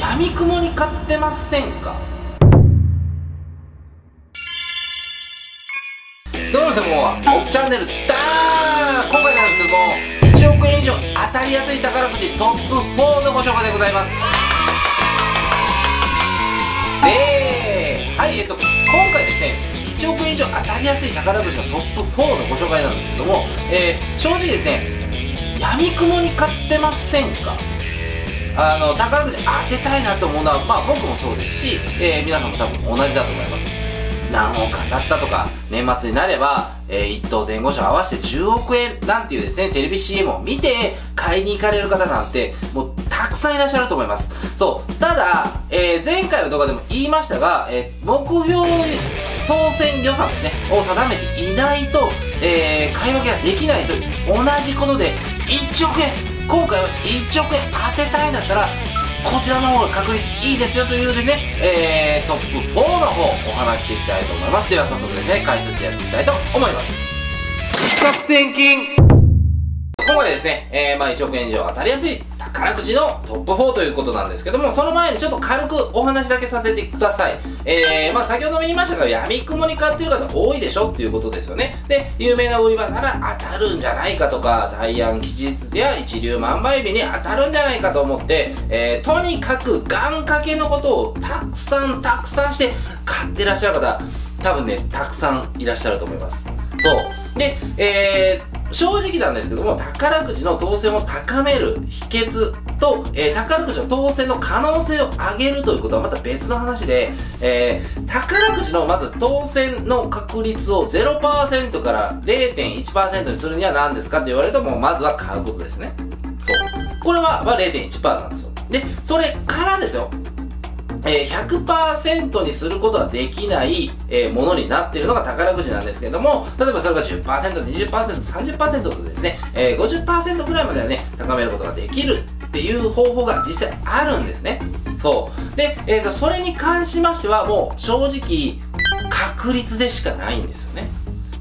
闇雲に買ってませんか？どうもですもう、オプチャンネル。だー今回なんですけども、1億円以上当たりやすい宝くじトップ4のご紹介でございます。ではい、えっと、今回ですね、1億円以上当たりやすい宝くじのトップ4のご紹介なんですけども、えー、正直ですね、闇雲に買ってませんか？あの宝くじ当てたいなと思うのは、まあ、僕もそうですし、えー、皆さんも多分同じだと思います。何億当たったとか年末になれば、えー、1等前後賞合わせて10億円なんていうですねテレビ CM を見て買いに行かれる方なんてもうたくさんいらっしゃると思います。そう。ただ、えー、前回の動画でも言いましたが、えー、目標当選予算ですねを定めていないと、えー、買い分けができないと同じことで1億円今回は1億円当てたいんだったらこちらの方が確率いいですよというですね、えー、トップ4の方お話していきたいと思います。では早速ですね解説やっていきたいと思います。一攫千金。今回ですね、えー、まあ1億円以上当たりやすい宝くじのトップ4ということなんですけども、その前にちょっと軽くお話だけさせてください。えー、まあ先ほども言いましたが、闇雲に買ってる方多いでしょっていうことですよね。で、有名な売り場なら当たるんじゃないかとか、大安吉日や一流万倍日に当たるんじゃないかと思って、えー、とにかく願掛けのことをたくさんたくさんして買ってらっしゃる方、多分ね、たくさんいらっしゃると思います。そう。で、えー、正直なんですけども、宝くじの当選を高める秘訣と、えー、宝くじの当選の可能性を上げるということはまた別の話で、えー、宝くじのまず当選の確率を0%から0.1%にするには何ですかって言われると、もうまずは買うことですね。そう。これは、まあ、0.1%なんですよ。で、それからですよ。え、100%にすることができない、え、ものになっているのが宝くじなんですけれども、例えばそれが10%、20%、30%とですね、え、50%ぐらいまではね、高めることができるっていう方法が実際あるんですね。そう。で、え、ー、と、それに関しましてはもう正直、確率でしかないんですよね。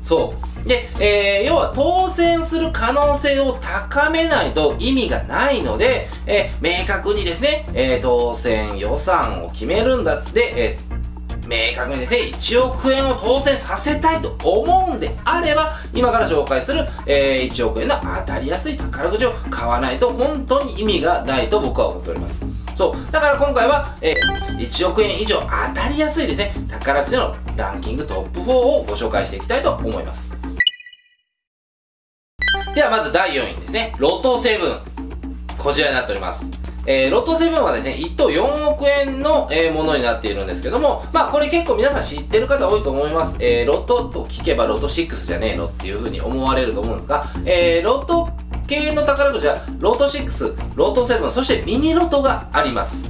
そう。で、えー、要は当選する可能性を高めないと意味がないので、えー、明確にですね、えー、当選予算を決めるんだって、え明確にですね、1億円を当選させたいと思うんであれば、今から紹介する、えー、1億円の当たりやすい宝くじを買わないと本当に意味がないと僕は思っております。そう。だから今回は、えー、1億円以上当たりやすいですね、宝くじのランキングトップ4をご紹介していきたいと思います。ではまず第4位ですね。ロト7。こちらになっております。えー、ロト7はですね、1等4億円の、えー、ものになっているんですけども、まあこれ結構皆さん知ってる方多いと思います。えー、ロトと聞けばロト6じゃねえのっていう風に思われると思うんですが、えー、ロト系の宝くじは、ロト6、ロト7、そしてミニロトがあります。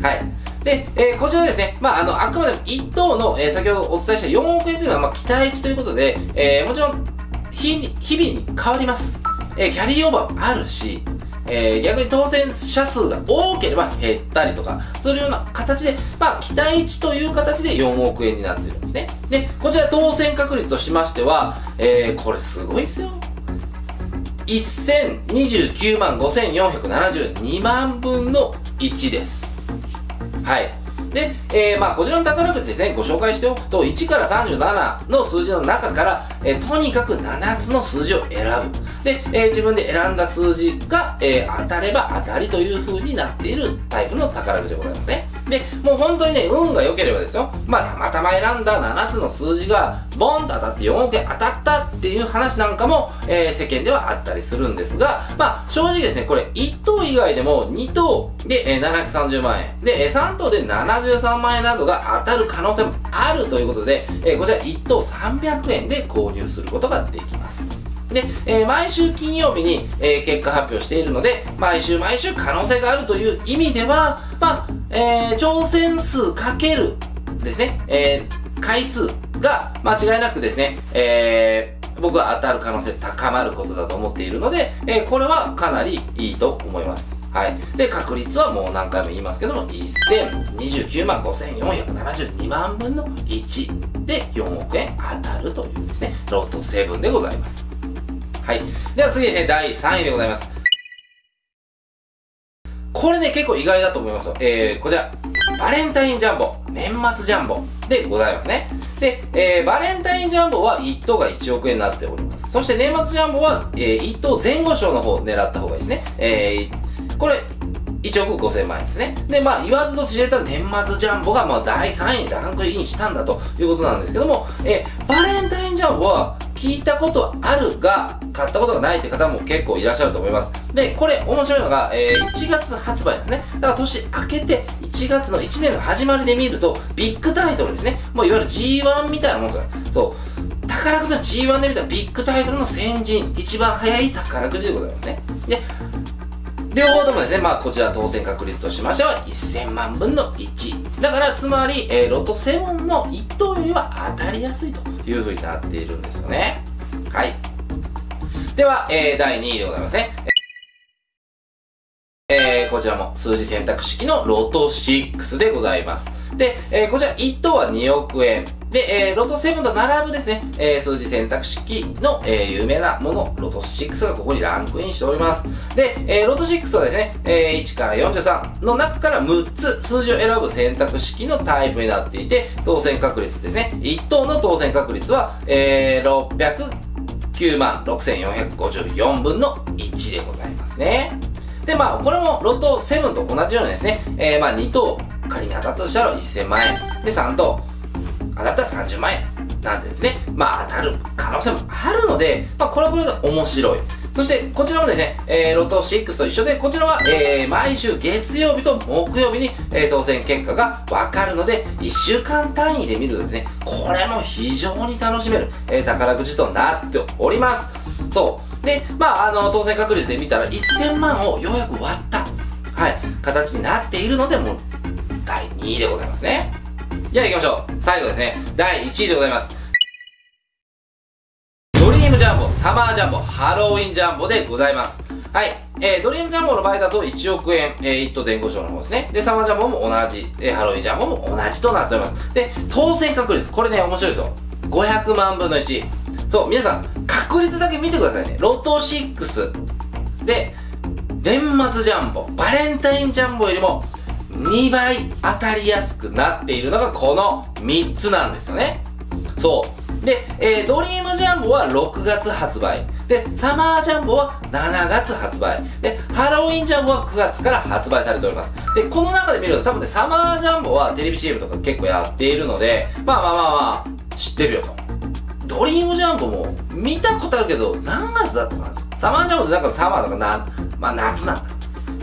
はい。で、えー、こちらですね、まあ、あの、あくまでも1等の、えー、先ほどお伝えした4億円というのは、まあ、期待値ということで、えー、もちろん、日日々に変わります。えー、キャリーオーバーもあるし、えー、逆に当選者数が多ければ減ったりとか、するような形で、まあ、期待値という形で4億円になってるんですね。で、こちら当選確率としましては、えー、これすごいっすよ。1029万5472万分の1です。はい。で、えー、まあ、こちらの宝くじですね、ご紹介しておくと、1から37の数字の中から、えー、とにかく7つの数字を選ぶ。で、えー、自分で選んだ数字が、え当たれば当たりという風になっているタイプの宝くじでございますね。で、もう本当にね、運が良ければですよ、まあ、たまたま選んだ7つの数字が、ボンと当たって4億円当たったっていう話なんかも、えー、世間ではあったりするんですが、まあ、正直ですね、これ1等以外でも2等で、えー、730万円、で、3等で73万円などが当たる可能性もあるということで、えー、こちら1等300円で購入することができます。で、えー、毎週金曜日に、えー、結果発表しているので、毎週毎週可能性があるという意味では、まあ、えー、挑戦数かけるですね、えー、回数が間違いなくですね、えー、僕は当たる可能性高まることだと思っているので、えー、これはかなりいいと思います。はい。で、確率はもう何回も言いますけども、1029万5472万分の1で4億円当たるというですね、ロート7でございます。はい。では次ね、第3位でございます。これね、結構意外だと思いますよ。えー、こちら、バレンタインジャンボ、年末ジャンボでございますね。で、えー、バレンタインジャンボは1等が1億円になっております。そして年末ジャンボは、えー、1等前後賞の方を狙った方がいいですね。えー、これ、1億5000万円ですね。で、まあ、言わずと知れた年末ジャンボが、まあ、第3位ランクインしたんだということなんですけども、えー、バレンタインジャンボは、聞いたことあるが、買ったことがないって方も結構いらっしゃると思います。で、これ面白いのが、えー、1月発売ですね。だから年明けて1月の1年の始まりで見ると、ビッグタイトルですね。もういわゆる G1 みたいなもんですよ。そう。宝くじの G1 で見たビッグタイトルの先陣、一番早い宝くじでございますね。で、両方ともですね、まあこちら当選確率としましては1000万分の1。だからつまり、えー、ロト7の1等よりは当たりやすいというふうになっているんですよね。はい。では、えー、第2位でございますね。えー、こちらも数字選択式のロト6でございます。で、えー、こちら1等は2億円。で、えー、ロト7と並ぶですね、えー、数字選択式の、えー、有名なもの、ロト6がここにランクインしております。で、えー、ロト6はですね、えー、1から43の中から6つ数字を選ぶ選択式のタイプになっていて、当選確率ですね。1等の当選確率は、えー、609万6454分の1でございますね。で、まあ、これもロト7と同じようにですね、えー、まあ、2等仮に当たったとしたら1000万円。で、3等当たったら30万円なんてですね、まあ当たる可能性もあるので、まあこれはこれで面白い。そしてこちらもですね、えー、ロト6と一緒で、こちらは、えー、毎週月曜日と木曜日に、えー、当選結果がわかるので、1週間単位で見るとですね、これも非常に楽しめる、えー、宝くじとなっております。そう。で、まあ、あの、当選確率で見たら1000万をようやく割った、はい、形になっているので、もう、第2位でございますね。じゃあ行きましょう。最後ですね。第1位でございます。ドリームジャンボ、サマージャンボ、ハロウィンジャンボでございます。はい。えー、ドリームジャンボの場合だと1億円、えー、1等前後賞の方ですね。で、サマージャンボも同じ、えー、ハロウィンジャンボも同じとなっております。で、当選確率、これね、面白いですよ。500万分の1。そう、皆さん、確率だけ見てくださいね。ロト6。で、年末ジャンボ、バレンタインジャンボよりも2倍当たりやすくなっているのがこの3つなんですよね。そう。で、えー、ドリームジャンボは6月発売。で、サマージャンボは7月発売。で、ハロウィンジャンボは9月から発売されております。で、この中で見ると多分ね、サマージャンボはテレビ CM とか結構やっているので、まあまあまあまあ、知ってるよと。ドリームジャンボも見たことあるけど、何月だったかなサマージャンボってなんかサマーとかな、まあ夏なんだ。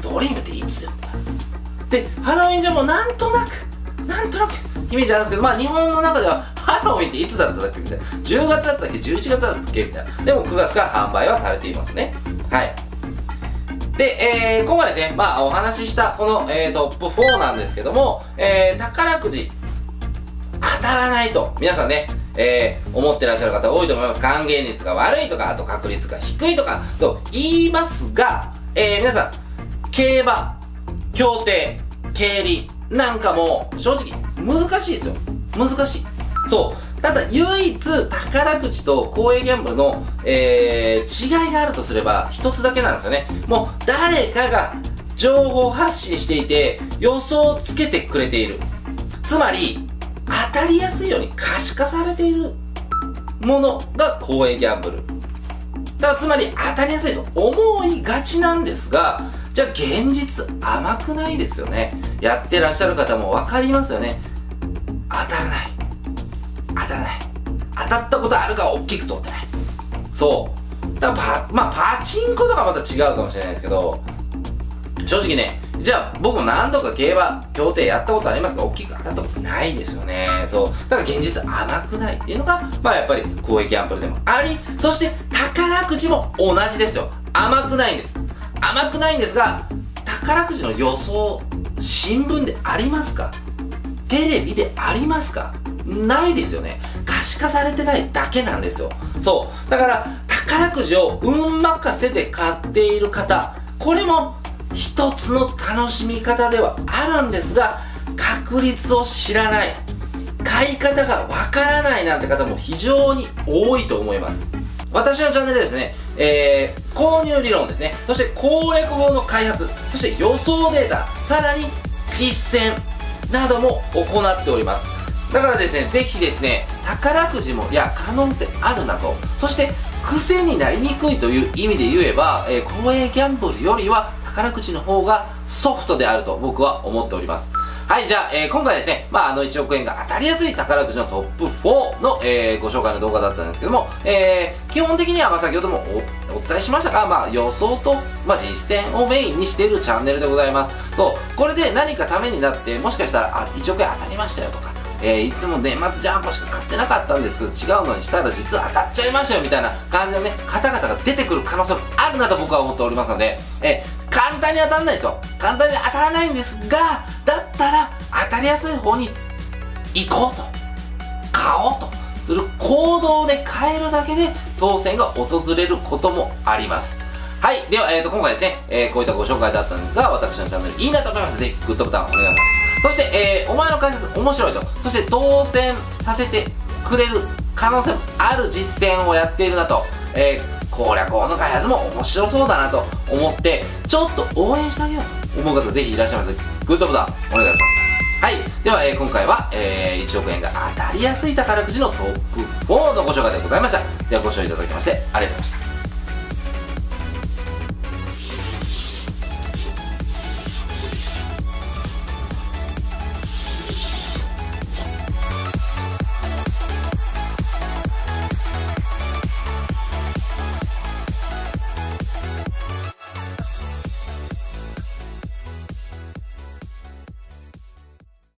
ドリームっていつよでハロウィン上もうなんとなくなんとなくイメージあるんですけどまあ日本の中ではハロウィンっていつだったっけみたいな。10月だったっけ11月だったっけみたいな。でも9月から販売はされていますね。はい。で、えー、今回ですね、まあお話ししたこの、えー、トップ4なんですけども、えー、宝くじ当たらないと皆さんね、えー、思ってらっしゃる方多いと思います。還元率が悪いとか、あと確率が低いとか、と言いますが、えー、皆さん、競馬、競艇、競輪なんかも正直難しいですよ。難しい。そう。ただ唯一宝くじと公営ギャンブルの、えー、違いがあるとすれば一つだけなんですよね。もう誰かが情報発信していて予想をつけてくれている。つまり当たりやすいように可視化されているものが公営ギャンブル。だからつまり当たりやすいと思いがちなんですが、じゃあ現実甘くないですよね。やってらっしゃる方も分かりますよね。当たらない。当たらない。当たったことあるが大きく取ってない。そう。だからパ、まあ、パチンコとかまた違うかもしれないですけど、正直ね、じゃあ僕も何度か競馬、競艇やったことありますが、大きく当たったことないですよね。そう。だから現実甘くないっていうのが、まあやっぱり公益ギャンブルでもあり、そして宝くじも同じですよ。甘くないんです。甘くないんですが宝くじの予想新聞でありますか？テレビでありますか？ないですよね。可視化されてないだけなんですよ。そう。だから宝くじを運任せで買っている方これも一つの楽しみ方ではあるんですが確率を知らない。買い方がわからないなんて方も非常に多いと思います。私のチャンネルですね。えー、購入理論ですねそして攻略法の開発そして予想データさらに実践なども行っておりますだからですね、ぜひですね、宝くじも、いや、可能性あるなと。そして、癖になりにくいという意味で言えば、えー、公営ギャンブルよりは宝くじの方がソフトであると僕は思っております。はい、じゃあ、えー、今回ですね、まあ、あの1億円が当たりやすい宝くじのトップ4の、えー、ご紹介の動画だったんですけども、えー、基本的には、まあ、先ほどもお伝えしましたが、まあ、予想と、まあ、実践をメインにしているチャンネルでございます。そう、これで何かためになって、もしかしたら、あ、1億円当たりましたよとか、えー、いつも年末ジャンプしか買ってなかったんですけど違うのにしたら実は当たっちゃいましたよみたいな感じのね方々が出てくる可能性もあるなと僕は思っておりますので、えー、簡単に当たらないですよ簡単に当たらないんですがだったら当たりやすい方に行こうと買おうとする行動で変えるだけで当選が訪れることもありますはい。では、えーと、今回ですね、えー、こういったご紹介だったんですが、私のチャンネルいいなと思います。ぜひ、グッドボタンお願いします。そして、えー、お前の解説面白いと。そして当選させてくれる可能性もある実践をやっているなと、えー、攻略法の開発も面白そうだなと思ってちょっと応援してあげよう。と思う方ぜひいらっしゃいます。グッドボタンお願いします。はい。では、えー、今回は、えー、1億円が当たりやすい宝くじのトップ4のご紹介でございました。ではご視聴いただきましてありがとうございました。